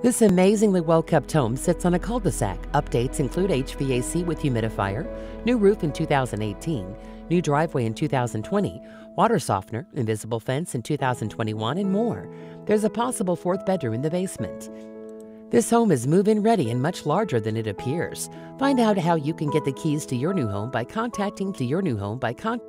This amazingly well kept home sits on a cul de sac. Updates include HVAC with humidifier, new roof in 2018, new driveway in 2020, water softener, invisible fence in 2021, and more. There's a possible fourth bedroom in the basement. This home is move in ready and much larger than it appears. Find out how you can get the keys to your new home by contacting to your new home by contacting